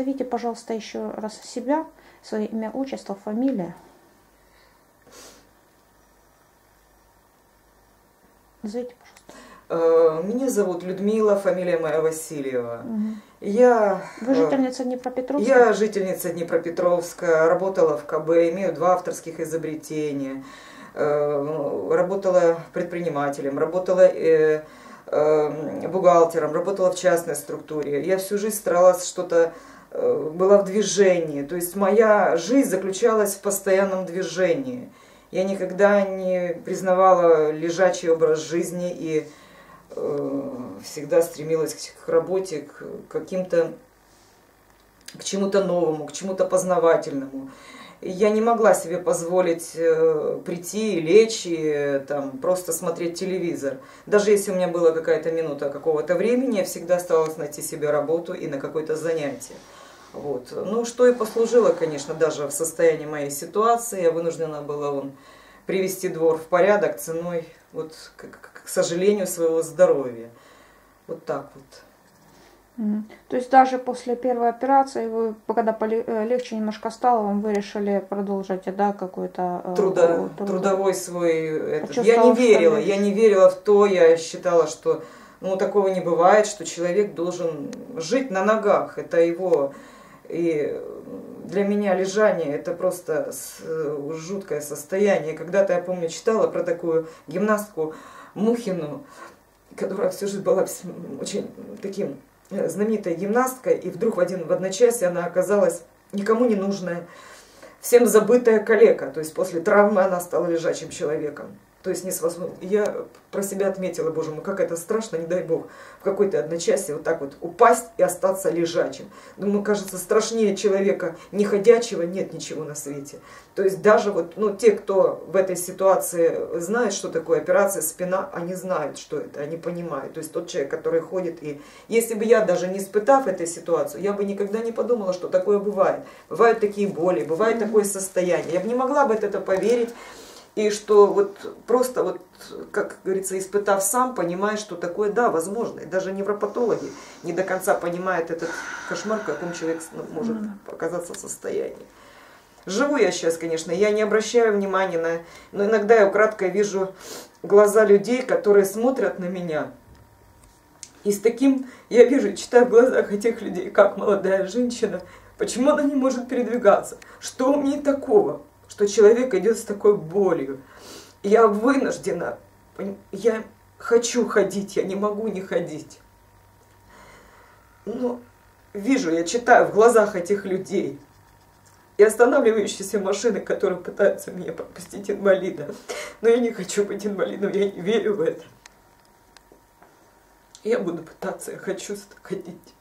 назовите, пожалуйста, еще раз себя, свое имя, отчество, фамилия. Назовите, пожалуйста. Э, меня зовут Людмила, фамилия моя Васильева. Угу. Я, Вы жительница Днепропетровска? Я жительница Днепропетровска, работала в КБ, имею два авторских изобретения. Э, работала предпринимателем, работала э, бухгалтером, работала в частной структуре. Я всю жизнь старалась что-то, была в движении. То есть моя жизнь заключалась в постоянном движении. Я никогда не признавала лежачий образ жизни и э, всегда стремилась к работе, к каким-то, к чему-то новому, к чему-то познавательному. Я не могла себе позволить э, прийти и лечь и там, просто смотреть телевизор. Даже если у меня была какая-то минута какого-то времени, я всегда старалась найти себе работу и на какое-то занятие. Вот. Ну, что и послужило, конечно, даже в состоянии моей ситуации. Я вынуждена была он привести двор в порядок ценой, вот, к, к, к сожалению, своего здоровья. Вот так вот. То есть даже после первой операции, вы, когда э, легче немножко стало, вам вы решили продолжить, да, какой-то э, Трудо, труд... трудовой свой. Этот. Я не верила, я не верила в то, я считала, что ну такого не бывает, что человек должен жить на ногах. Это его и для меня лежание это просто э, жуткое состояние. Когда-то, я помню, читала про такую гимнастку Мухину, которая всю жизнь была очень таким э, знаменитой гимнасткой, и вдруг в, один, в одночасье она оказалась никому не нужная, всем забытая калека. То есть после травмы она стала лежачим человеком. То есть не свозможно. Я про себя отметила, боже мой, как это страшно, не дай бог, в какой-то одночасье вот так вот упасть и остаться лежачим. Думаю, кажется, страшнее человека неходячего нет ничего на свете. То есть даже вот, ну, те, кто в этой ситуации знает, что такое операция спина, они знают, что это, они понимают. То есть тот человек, который ходит и... Если бы я даже не испытав этой ситуацию, я бы никогда не подумала, что такое бывает. Бывают такие боли, бывает такое состояние. Я бы не могла бы это поверить, и что вот просто вот, как говорится, испытав сам, понимаешь, что такое, да, возможно. И даже невропатологи не до конца понимают этот кошмар, в каком человек ну, может оказаться в состоянии. Живу я сейчас, конечно, я не обращаю внимания на... Но иногда я украдкой вижу глаза людей, которые смотрят на меня. И с таким, я вижу, читаю в глазах этих людей, как молодая женщина, почему она не может передвигаться, что у нее такого, что человек идет с такой болью. Я вынуждена, я хочу ходить, я не могу не ходить. Но вижу, я читаю в глазах этих людей. И останавливающиеся машины, которые пытаются меня пропустить инвалида. Но я не хочу быть инвалидом, я не верю в это. Я буду пытаться, я хочу ходить.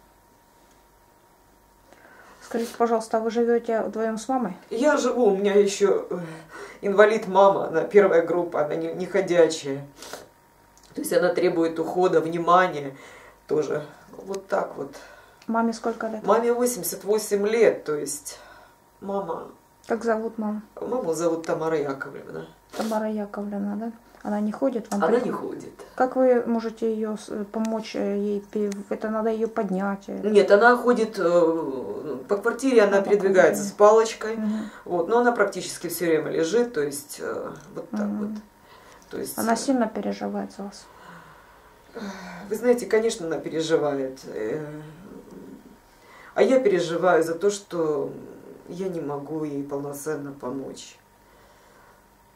Скажите, пожалуйста, а вы живете вдвоем с мамой? Я живу, у меня еще э, инвалид мама, она первая группа, она не, не ходячая. То есть она требует ухода, внимания тоже. Вот так вот. Маме сколько лет? Маме 88 лет, то есть мама... Как зовут маму? Маму зовут Тамара Яковлевна. Тамара Яковлевна, да? Она не ходит? Вам Она при... не ходит. Как вы можете ее помочь э, ей? Это надо ее поднять? Э? Нет, она ходит э, по квартире, она а, передвигается с палочкой. Угу. Вот, но она практически все время лежит, то есть вот так угу. вот. То есть, она сильно переживает за вас? Вы знаете, конечно, она переживает. А я переживаю за то, что я не могу ей полноценно помочь.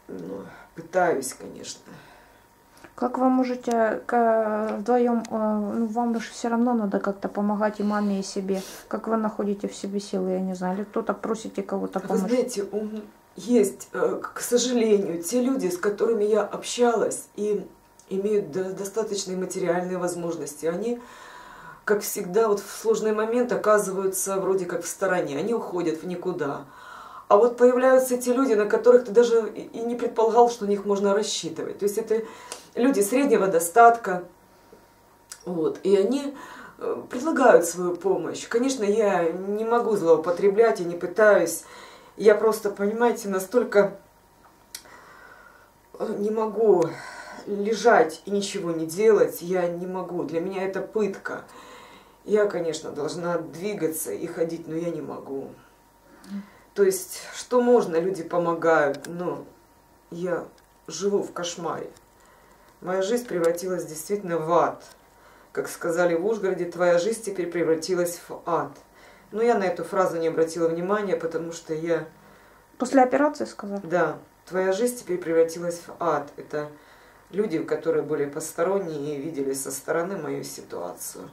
Ну, пытаюсь, конечно. Как вы можете вдвоем, э, ну, вам же все равно надо как-то помогать и маме, и себе. Как вы находите в себе силы, я не знаю, или кто-то просите кого-то помочь? Вы знаете, есть, э, к сожалению, те люди, с которыми я общалась и имеют достаточные материальные возможности, они, как всегда, вот в сложный момент оказываются вроде как в стороне, они уходят в никуда. А вот появляются те люди, на которых ты даже и не предполагал, что на них можно рассчитывать. То есть это люди среднего достатка. Вот, и они э, предлагают свою помощь. Конечно, я не могу злоупотреблять и не пытаюсь. Я просто, понимаете, настолько э, не могу лежать и ничего не делать. Я не могу. Для меня это пытка. Я, конечно, должна двигаться и ходить, но я не могу. То есть, что можно, люди помогают, но я живу в кошмаре. Моя жизнь превратилась действительно в ад. Как сказали в Ужгороде, твоя жизнь теперь превратилась в ад. Но я на эту фразу не обратила внимания, потому что я... После операции сказал? Да. Твоя жизнь теперь превратилась в ад. Это люди, которые были посторонние и видели со стороны мою ситуацию.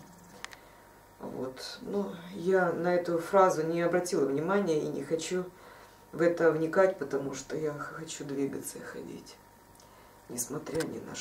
Вот. Но я на эту фразу не обратила внимания и не хочу в это вникать, потому что я хочу двигаться и ходить, несмотря ни на что.